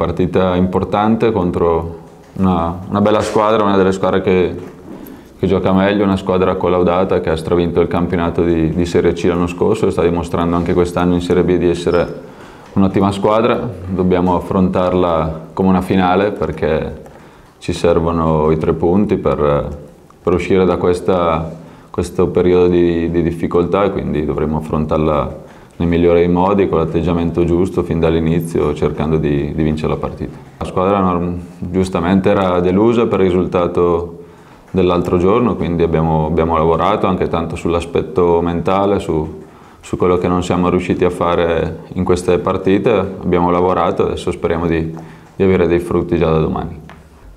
partita importante contro una, una bella squadra, una delle squadre che, che, gioca meglio, una squadra collaudata che ha stravinto il campionato di, di Serie C l'anno scorso e sta dimostrando anche quest'anno in Serie B di essere un'ottima squadra. Dobbiamo affrontarla come una finale perché ci servono i tre punti per, per uscire da questa, questo periodo di, di difficoltà e quindi dovremo affrontarla nel migliore dei modi, con l'atteggiamento giusto fin dall'inizio, cercando di, di, vincere la partita. La squadra giustamente era delusa per il risultato dell'altro giorno, quindi abbiamo, abbiamo, lavorato anche tanto sull'aspetto mentale, su, su, quello che non siamo riusciti a fare in queste partite. Abbiamo lavorato, adesso speriamo di, di avere dei frutti già da domani.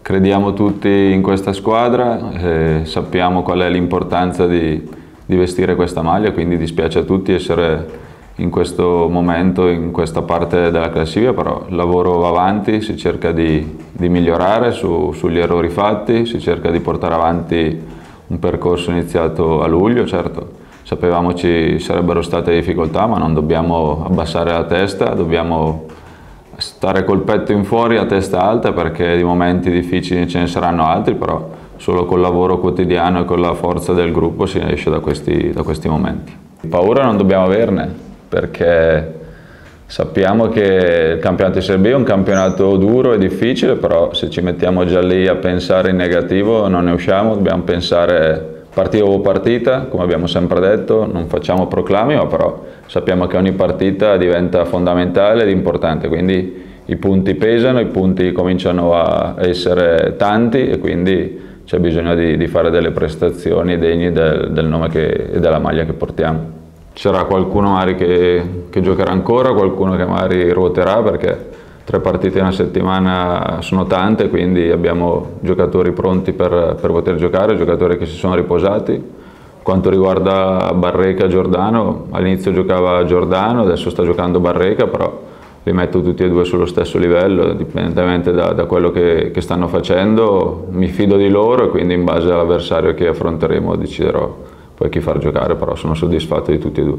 Crediamo tutti in questa squadra, e sappiamo qual è l'importanza di, di vestire questa maglia, quindi dispiace a tutti essere in questo momento, in questa parte della classifica, però il lavoro va avanti, si cerca di, di migliorare su, sugli errori fatti, si cerca di portare avanti un percorso iniziato a luglio, certo sapevamo ci sarebbero state difficoltà ma non dobbiamo abbassare la testa, dobbiamo stare col petto in fuori a testa alta perché di momenti difficili ce ne saranno altri, però solo col lavoro quotidiano e con la forza del gruppo si esce da questi, da questi momenti. Paura non dobbiamo averne, perché sappiamo che il campionato di Serie B è un campionato duro e difficile, però se ci mettiamo già lì a pensare in negativo non ne usciamo, dobbiamo pensare partita dopo partita, come abbiamo sempre detto, non facciamo proclami, ma però sappiamo che ogni partita diventa fondamentale ed importante, quindi i punti pesano, i punti cominciano a essere tanti e quindi c'è bisogno di, di, fare delle prestazioni degne del, del nome e della maglia che portiamo c'era qualcuno magari che, che, giocherà ancora, qualcuno che magari ruoterà perché tre partite in una settimana sono tante, quindi abbiamo giocatori pronti per, per poter giocare, giocatori che si sono riposati. Quanto riguarda Barreca Giordano, all'inizio giocava Giordano, adesso sta giocando Barreca, però li metto tutti e due sullo stesso livello, indipendentemente da, da quello che, che, stanno facendo, mi fido di loro e quindi in base all'avversario che affronteremo deciderò poi chi far giocare, però sono soddisfatto di tutti e due.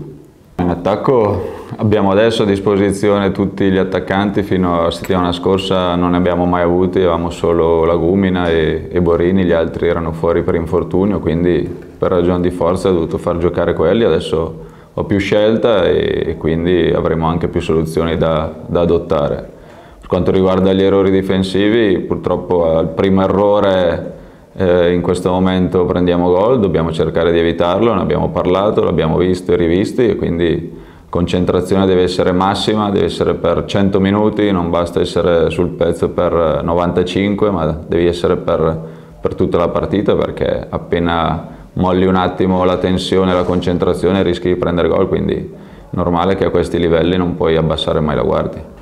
In attacco abbiamo adesso a disposizione tutti gli attaccanti, fino alla settimana scorsa non ne abbiamo mai avuti, avevamo solo Lagumina e, e Borini, gli altri erano fuori per infortunio, quindi per ragione di forza ho dovuto far giocare quelli, adesso ho più scelta e quindi avremo anche più soluzioni da, da adottare. Per quanto riguarda gli errori difensivi, purtroppo al primo errore eh, in questo momento prendiamo gol, dobbiamo cercare di evitarlo, ne abbiamo parlato, l'abbiamo visto e rivisti e quindi concentrazione deve essere massima, deve essere per 100 minuti, non basta essere sul pezzo per 95 ma devi essere per, per tutta la partita perché appena molli un attimo la tensione e la concentrazione rischi di prendere gol, quindi normale che a questi livelli non puoi abbassare mai la guardia.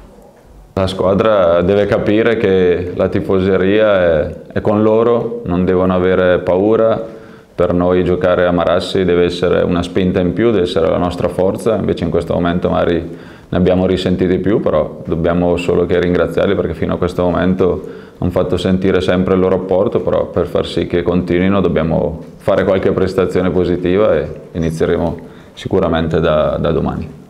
La squadra deve capire che la tifoseria è, è, con loro, non devono avere paura, per noi giocare a Marassi deve essere una spinta in più, deve essere la nostra forza, invece in questo momento magari ne abbiamo risentiti più, però dobbiamo solo che ringraziarli perché fino a questo momento hanno fatto sentire sempre il loro apporto, però per far sì che continuino dobbiamo fare qualche prestazione positiva e inizieremo sicuramente da, da domani.